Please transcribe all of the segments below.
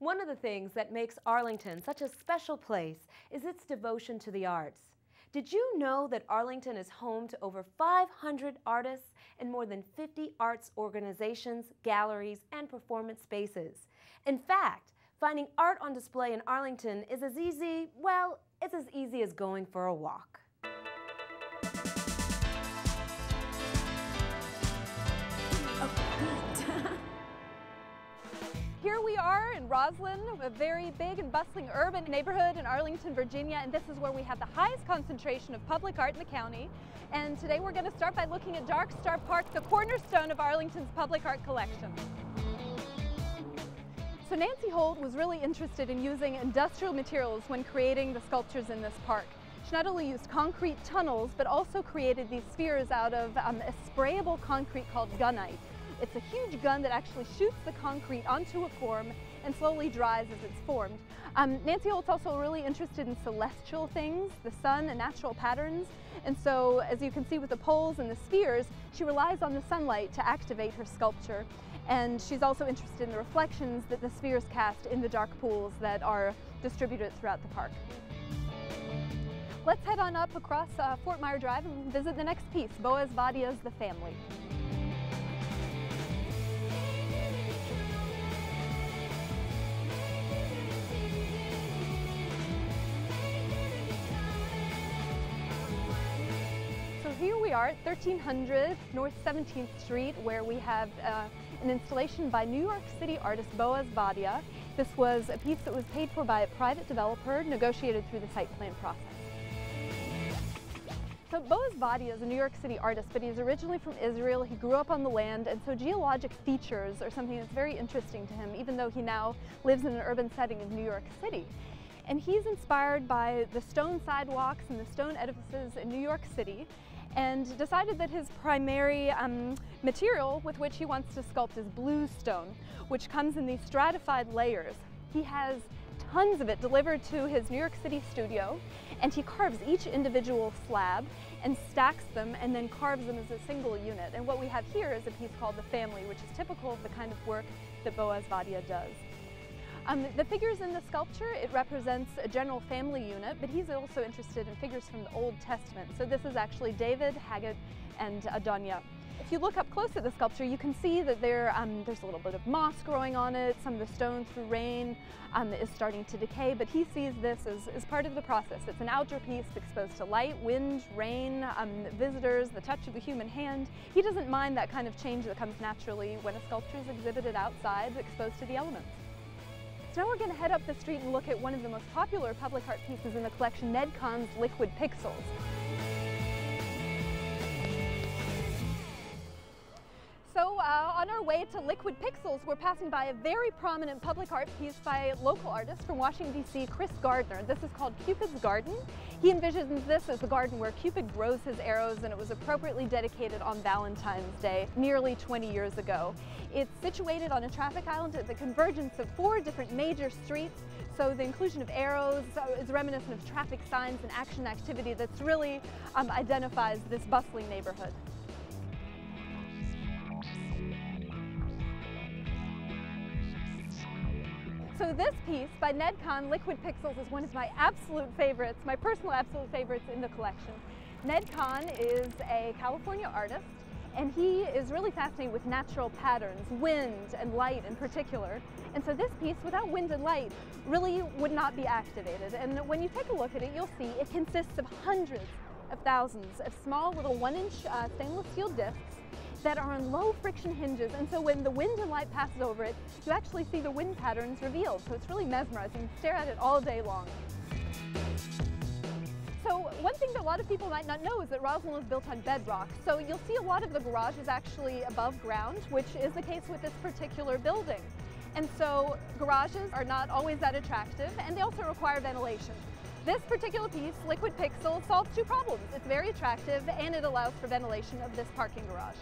One of the things that makes Arlington such a special place is its devotion to the arts. Did you know that Arlington is home to over 500 artists and more than 50 arts organizations, galleries, and performance spaces? In fact, finding art on display in Arlington is as easy, well, it's as easy as going for a walk. Here we are in Rosslyn, a very big and bustling urban neighborhood in Arlington, Virginia, and this is where we have the highest concentration of public art in the county. And today we're going to start by looking at Dark Star Park, the cornerstone of Arlington's public art collection. So Nancy Holt was really interested in using industrial materials when creating the sculptures in this park. She not only used concrete tunnels, but also created these spheres out of um, a sprayable concrete called gunite. It's a huge gun that actually shoots the concrete onto a form and slowly dries as it's formed. Um, Nancy Holt's also really interested in celestial things, the sun and natural patterns. And so, as you can see with the poles and the spheres, she relies on the sunlight to activate her sculpture. And she's also interested in the reflections that the spheres cast in the dark pools that are distributed throughout the park. Let's head on up across uh, Fort Myer Drive and visit the next piece, Boaz Vaadia's The Family. Here we are at 1300 North 17th Street where we have uh, an installation by New York City artist Boaz Vaadia. This was a piece that was paid for by a private developer negotiated through the site plan process. So Boaz Vaadia is a New York City artist, but he's originally from Israel. He grew up on the land, and so geologic features are something that's very interesting to him, even though he now lives in an urban setting of New York City. And he's inspired by the stone sidewalks and the stone edifices in New York City and decided that his primary um, material with which he wants to sculpt is bluestone, which comes in these stratified layers. He has tons of it delivered to his New York City studio, and he carves each individual slab and stacks them and then carves them as a single unit. And what we have here is a piece called The Family, which is typical of the kind of work that Boaz Vaadia does. Um, the figures in the sculpture, it represents a general family unit, but he's also interested in figures from the Old Testament. So this is actually David, Haggith, and Adonijah. If you look up close at the sculpture, you can see that there, um, there's a little bit of moss growing on it. Some of the stone through rain um, is starting to decay, but he sees this as, as part of the process. It's an outdoor piece exposed to light, wind, rain, um, visitors, the touch of the human hand. He doesn't mind that kind of change that comes naturally when a sculpture is exhibited outside, exposed to the elements. So now we're going to head up the street and look at one of the most popular public art pieces in the collection, Ned Kahn's Liquid Pixels. Our way to Liquid Pixels, we're passing by a very prominent public art piece by local artist from Washington, D.C., Chris Gardner. This is called Cupid's Garden. He envisions this as the garden where Cupid grows his arrows and it was appropriately dedicated on Valentine's Day nearly 20 years ago. It's situated on a traffic island at the convergence of four different major streets so the inclusion of arrows is reminiscent of traffic signs and action activity that's really um, identifies this bustling neighborhood. So this piece by Ned Kahn, Liquid Pixels, is one of my absolute favorites, my personal absolute favorites in the collection. Ned Kahn is a California artist and he is really fascinated with natural patterns, wind and light in particular. And so this piece, without wind and light, really would not be activated. And when you take a look at it, you'll see it consists of hundreds of thousands of small little one inch uh, stainless steel discs that are on low friction hinges and so when the wind and light passes over it you actually see the wind patterns revealed so it's really mesmerizing you stare at it all day long. So one thing that a lot of people might not know is that Rosslyn was built on bedrock. So you'll see a lot of the garage is actually above ground, which is the case with this particular building. And so garages are not always that attractive and they also require ventilation. This particular piece, Liquid Pixel, solves two problems. It's very attractive and it allows for ventilation of this parking garage.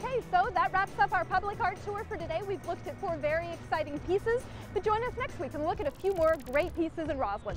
Okay, so that wraps up our public art tour for today. We've looked at four very exciting pieces, but join us next week and look at a few more great pieces in Rosslyn.